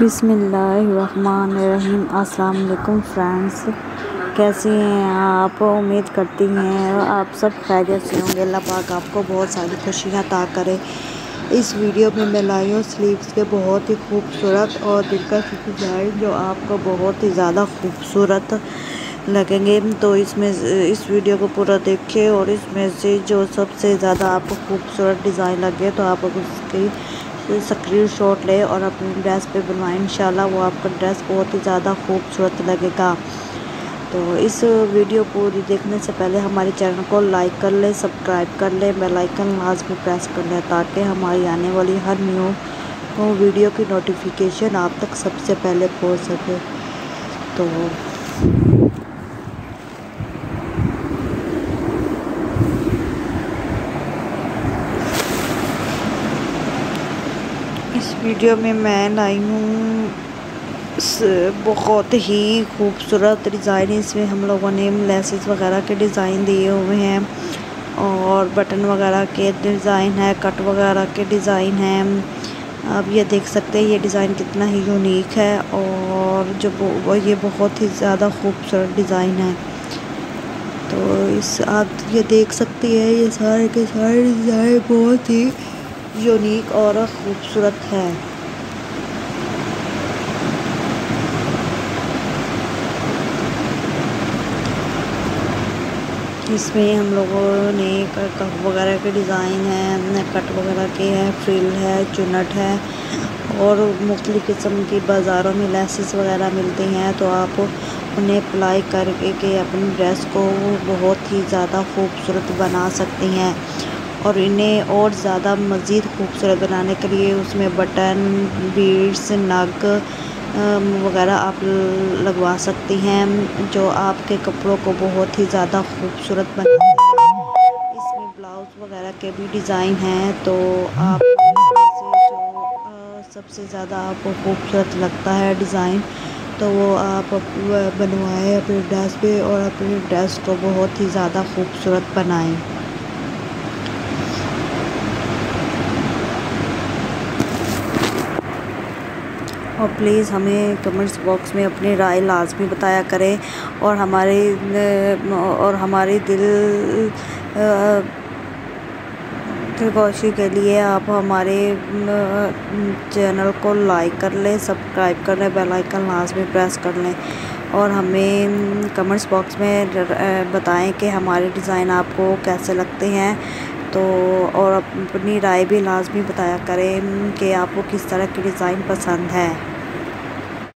बिसमीम अस्सलाम फ्रेंड्स। कैसे हैं आप? उम्मीद करती हैं आप सब खैरियत से होंगे। अल्लाह पाक आपको बहुत सारी खुशियाँ ता करे। इस वीडियो में मैं लाई हूँ स्लीव्स के बहुत ही खूबसूरत और दिलकश डिज़ाइन, जो आपको बहुत ही ज़्यादा खूबसूरत लगेंगे। तो इसमें इस वीडियो को पूरा देखें और इसमें से जो सबसे ज़्यादा आपको खूबसूरत डिज़ाइन लगे तो आप उसकी स्क्रीन शॉट ले और अपनी ड्रेस पे बनवाएँ इंशाल्लाह वो आपका ड्रेस बहुत ही ज़्यादा खूबसूरत लगेगा। तो इस वीडियो पूरी देखने से पहले हमारे चैनल को लाइक कर ले, सब्सक्राइब कर ले, बेल आइकन लाजमी प्रेस कर ले ताकि हमारी आने वाली हर न्यू वीडियो की नोटिफिकेशन आप तक सबसे पहले पहुँच सके। तो इस वीडियो में मैं लाई हूँ। बहुत ही खूबसूरत डिज़ाइन इसमें हम लोगों ने लेसेस वगैरह के डिज़ाइन दिए हुए हैं और बटन वगैरह के डिज़ाइन है, कट वगैरह के डिज़ाइन हैं। आप ये देख सकते हैं, ये डिज़ाइन कितना ही यूनिक है और जो वो ये बहुत ही ज़्यादा खूबसूरत डिज़ाइन है। तो इस आप ये देख सकते हैं, ये सारे के सारे डिज़ाइन बहुत ही यूनिक और ख़ूबसूरत है। इसमें हम लोगों ने कप वगैरह के डिज़ाइन है कट वगैरह के हैं, फ्रिल है, चुनट है और मुख्तलि किस्म की बाज़ारों में लेसेस वगैरह मिलती हैं तो आप उन्हें अप्लाई करके के अपनी ड्रेस को बहुत ही ज़्यादा खूबसूरत बना सकती हैं। और इन्हें और ज़्यादा मज़ीद खूबसूरत बनाने के लिए उसमें बटन, बीड्स, नग वगैरह आप लगवा सकती हैं, जो आपके कपड़ों को बहुत ही ज़्यादा खूबसूरत बनाते हैं। इसमें ब्लाउज़ वगैरह के भी डिज़ाइन हैं तो आप जो सबसे ज़्यादा आपको खूबसूरत लगता है डिज़ाइन तो वो आप बनवाएँ अपने ड्रेस पे और अपने ड्रेस को बहुत ही ज़्यादा खूबसूरत बनाएँ। और प्लीज़ हमें कमेंट्स बॉक्स में अपनी राय लाजमी बताया करें और हमारे और हमारे दिल दिलगोशी के लिए आप हमारे चैनल को लाइक कर लें सब्सक्राइब कर लें बेल आइकन लाजमी प्रेस कर लें और हमें कमेंट्स बॉक्स में बताएँ कि हमारे डिज़ाइन आपको कैसे लगते हैं। तो और अपनी राय भी लाजमी बताया करें कि आपको किस तरह की डिज़ाइन पसंद है।